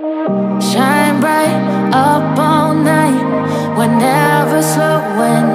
Shine bright up all night. We're never slowing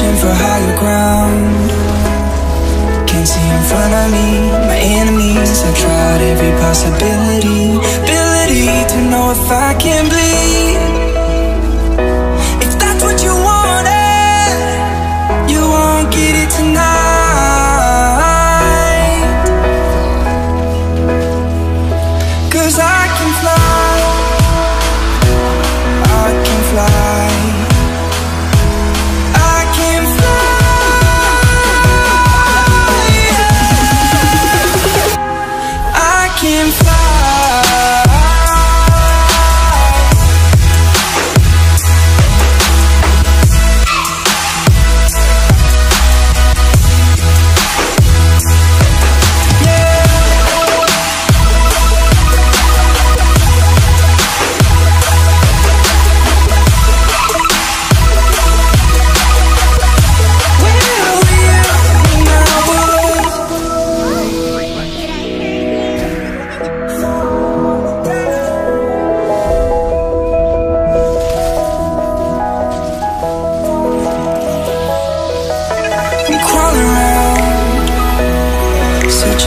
searching for higher ground. Can't see in front of me, my enemies. I tried every possibility Ability to know if I can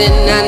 and I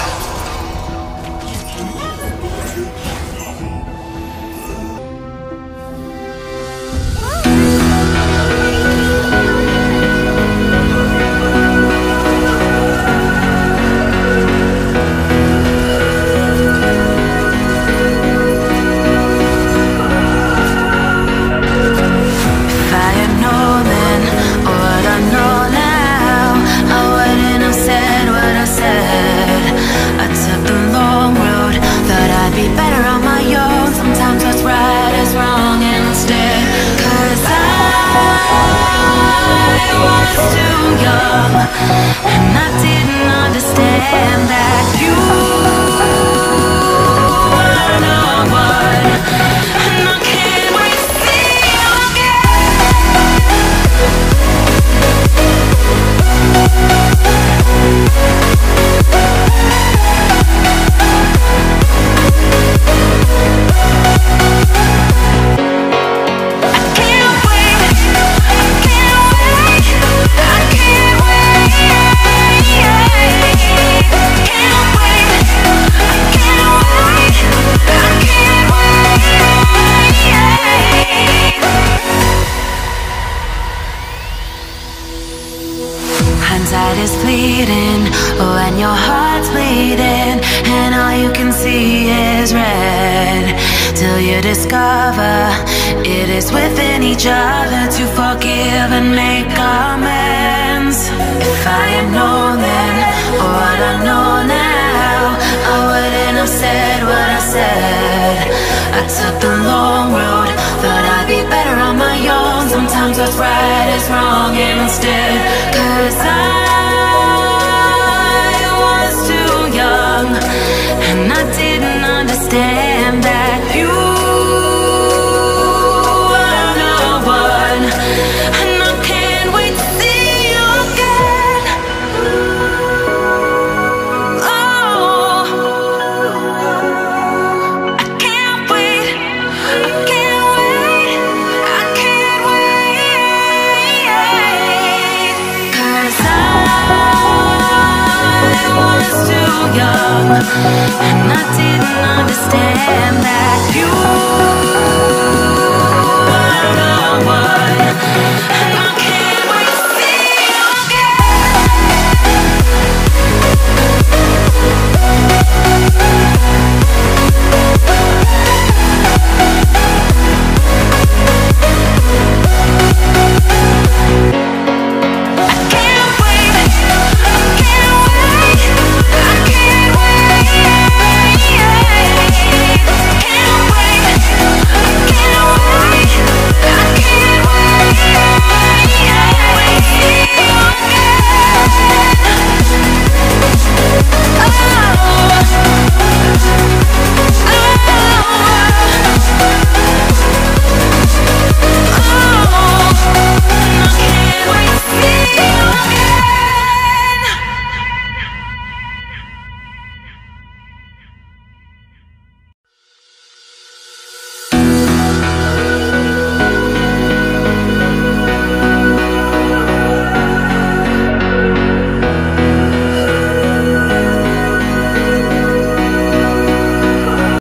and I didn't understand that you were one, and I can't. what I know now, I wouldn't have said what I said. I took the long road, thought I'd be better on my own. Sometimes what's right is wrong, and instead, cause I. understand that you